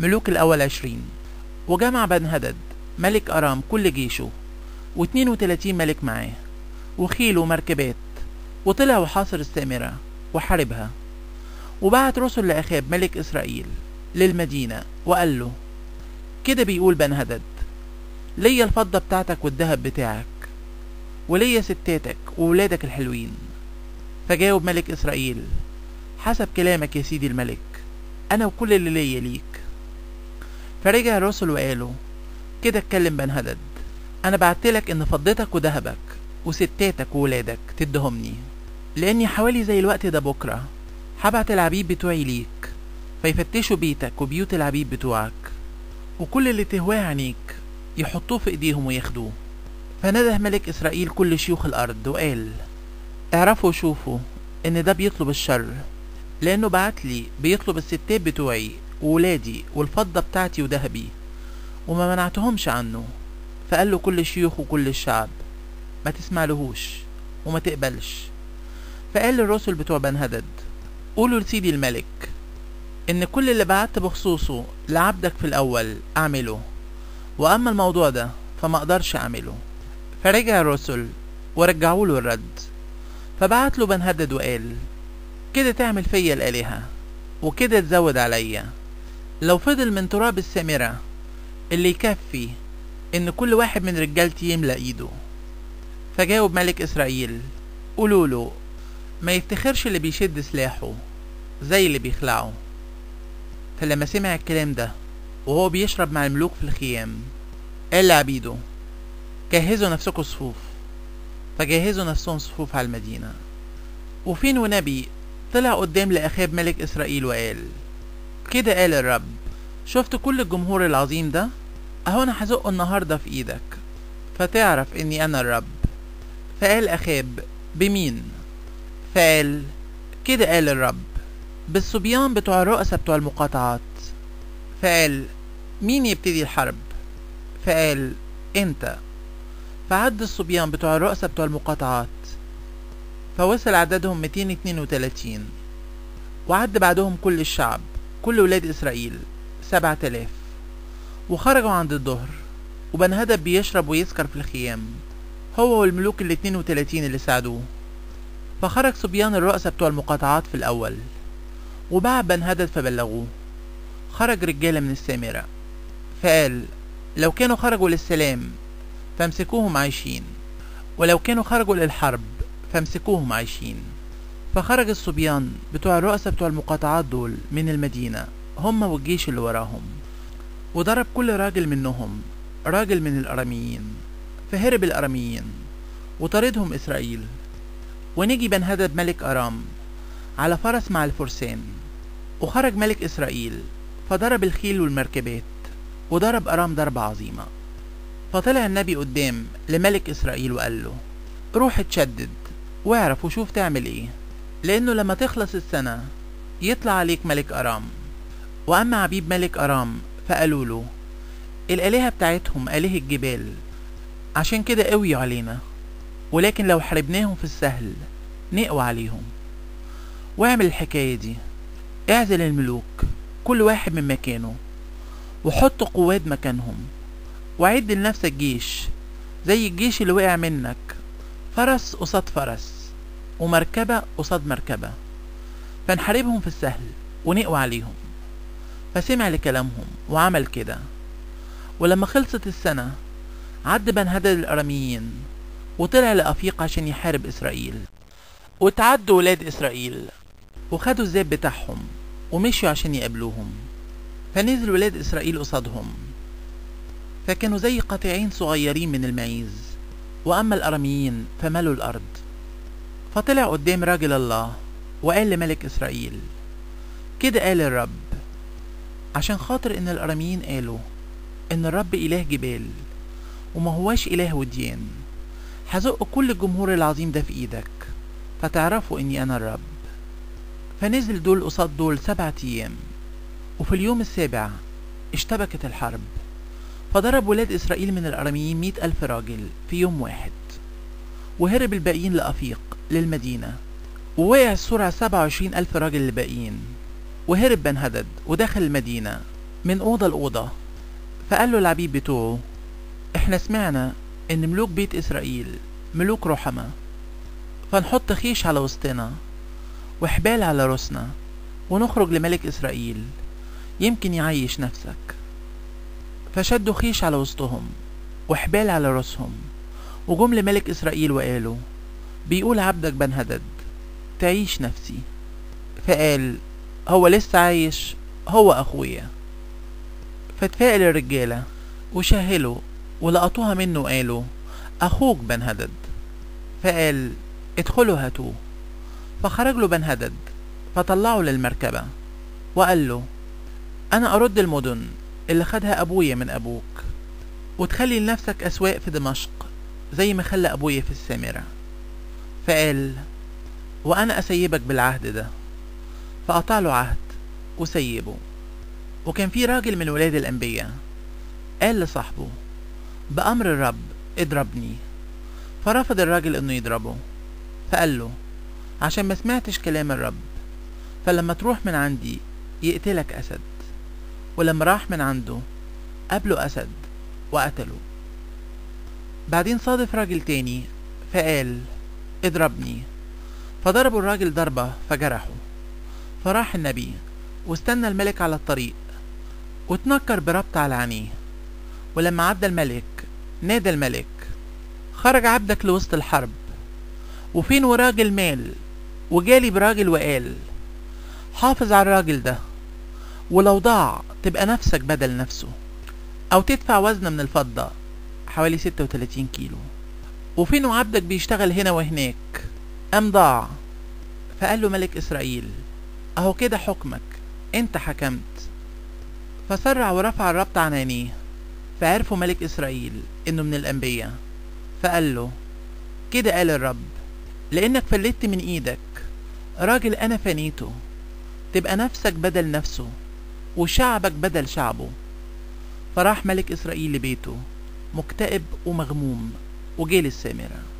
ملوك الأول عشرين وجمع بن هدد ملك أرام كل جيشه واتنين وتلاتين ملك معاه وخيل ومركبات وطلع وحاصر السامرة وحاربها وبعت رسل لأخاب ملك إسرائيل للمدينة وقال له كده بيقول بن هدد ليا الفضة بتاعتك والذهب بتاعك وليا ستاتك وولادك الحلوين. فجاوب ملك إسرائيل حسب كلامك يا سيدي الملك أنا وكل اللي ليا ليك فرجع الرسل وقالوا كده اتكلم بن هدد. أنا بعتلك إن فضتك وذهبك وستاتك وولادك تدهمني لأني حوالي زي الوقت ده بكرة هبعت العبيد بتوعي ليك فيفتشوا بيتك وبيوت العبيد بتوعك وكل اللي تهواه عينيك يحطوه في إيديهم وياخدوه. فنده ملك إسرائيل كل شيوخ الأرض وقال اعرفوا وشوفوا إن ده بيطلب الشر لأنه بعت لي بيطلب الستات بتوعي وولادي والفضة بتاعتي وذهبي وما منعتهمش عنه. فقال له كل الشيوخ وكل الشعب ما تسمعلهوش وما تقبلش. فقال للرسل بتوع بن هدد قولوا لسيدي الملك إن كل اللي بعت بخصوصه لعبدك في الأول أعمله وأما الموضوع ده فما أقدرش أعمله. فرجع الرسل ورجعوا له الرد فبعت له بن هدد وقال كده تعمل فيا الآلهة وكده تزود عليا. لو فضل من تراب السامرة اللي يكفي إن كل واحد من رجالتي يملى إيده. فجاوب ملك إسرائيل قولوا له ما يفتخرش اللي بيشد سلاحه زي اللي بيخلعه. فلما سمع الكلام ده وهو بيشرب مع الملوك في الخيام قال لعبيده جهزوا نفسكم صفوف. فجهزوا نفسهم صفوف على المدينة. وفين ونبي طلع قدام لأخاب ملك إسرائيل وقال كده قال الرب شفت كل الجمهور العظيم ده؟ أهو أنا هزقه النهاردة في إيدك فتعرف إني أنا الرب. فقال أخاب بمين؟ فقال كده قال الرب بالصبيان بتوع الرؤساء بتوع المقاطعات. فقال مين يبتدي الحرب؟ فقال أنت. فعد الصبيان بتوع الرؤساء بتوع المقاطعات فوصل عددهم 232 وعد بعدهم كل الشعب. كل ولاد إسرائيل سبعة آلاف. وخرجوا عند الظهر وبن هدب بيشرب ويسكر في الخيام. هو والملوك ال 32 اللي ساعدوه. فخرج صبيان الرؤساء بتوع المقاطعات في الأول وباع بن هدد فبلغوه. خرج رجالة من السامرة. فقال لو كانوا خرجوا للسلام فامسكوهم عايشين. ولو كانوا خرجوا للحرب فامسكوهم عايشين. فخرج الصبيان بتوع الرؤساء بتوع المقاطعات دول من المدينة هم والجيش اللي وراهم وضرب كل راجل منهم راجل من الأراميين فهرب الأراميين وطردهم إسرائيل. ونجي بن هدد ملك أرام على فرس مع الفرسان وخرج ملك إسرائيل فضرب الخيل والمركبات وضرب أرام ضربة عظيمة. فطلع النبي قدام لملك إسرائيل وقال له روح اتشدد واعرف وشوف تعمل إيه. لأنه لما تخلص السنة يطلع عليك ملك أرام. وأما عبيد ملك أرام فقالوا له الآلهة بتاعتهم آله الجبال عشان كده قويوا علينا ولكن لو حاربناهم في السهل نقوى عليهم. واعمل الحكاية دي اعزل الملوك كل واحد من مكانه وحط قواد مكانهم وعد لنفسك جيش زي الجيش اللي وقع منك فرس قصاد فرس. ومركبة قصاد مركبة. فنحاربهم في السهل ونقوى عليهم. فسمع لكلامهم وعمل كده. ولما خلصت السنة عد بن هدد الأراميين وطلع لأفيق عشان يحارب إسرائيل. وتعدوا ولاد إسرائيل وخدوا الزاب بتاعهم ومشوا عشان يقابلوهم. فنزل ولاد إسرائيل قصادهم. فكانوا زي قطيعين صغيرين من المعيز. وأما الأراميين فملوا الأرض. فطلع قدام راجل الله وقال لملك إسرائيل كده قال الرب عشان خاطر إن الأراميين قالوا إن الرب إله جبال وما هواش إله وديان هزق كل الجمهور العظيم ده في إيدك فتعرفوا إني أنا الرب. فنزل دول قصاد دول سبعة أيام وفي اليوم السابع اشتبكت الحرب فضرب ولاد إسرائيل من الأراميين مئة ألف راجل في يوم واحد. وهرب الباقيين لأفيق للمدينة ووقع السرعة سبعة وعشرين ألف راجل الباقيين وهرب بن هدد ودخل المدينة من أوضة لأوضة فقال له العبيد بتوعه إحنا سمعنا إن ملوك بيت إسرائيل ملوك رحمة فنحط خيش على وسطنا وحبال على رأسنا ونخرج لملك إسرائيل يمكن يعيش نفسك. فشدوا خيش على وسطهم وحبال على رأسهم. وجم لملك إسرائيل وقالوا بيقول عبدك بن هدد تعيش نفسي. فقال هو لسه عايش هو أخويا. فتفائل الرجالة وشهلوا ولقطوها منه قالوا أخوك بن هدد. فقال ادخلوا هاتوه. فخرج له بن هدد فطلعه للمركبة وقال له أنا أرد المدن اللي خدها أبويا من أبوك وتخلي لنفسك أسواق في دمشق. زي ما خلى أبويا في السامرة فقال وأنا أسيبك بالعهد ده. فقطع له عهد وسيبه. وكان في راجل من ولاد الأنبياء. قال لصاحبه بأمر الرب اضربني. فرفض الراجل إنه يضربه. فقال له عشان ما سمعتش كلام الرب فلما تروح من عندي يقتلك أسد. ولما راح من عنده قابله أسد وقتله. بعدين صادف راجل تاني فقال اضربني. فضربوا الراجل ضربة فجرحه. فراح النبي واستنى الملك على الطريق واتنكر بربط على عينيه. ولما عدى الملك نادى الملك خرج عبدك لوسط الحرب. وفين وراجل مال وجالي براجل وقال حافظ على الراجل ده ولو ضاع تبقى نفسك بدل نفسه أو تدفع وزن من الفضة. حوالي 36 كيلو. وفين وعبدك بيشتغل هنا وهناك؟ قام ضاع فقال له ملك إسرائيل أهو كده حكمك. أنت حكمت. فسرع ورفع الربط عن عينيه. فعرفوا ملك إسرائيل إنه من الأنبياء. فقال له كده قال الرب لأنك فلتت من إيدك. راجل أنا فنيته. تبقى نفسك بدل نفسه وشعبك بدل شعبه. فراح ملك إسرائيل لبيته. مكتئب ومغموم. وجه للسامرة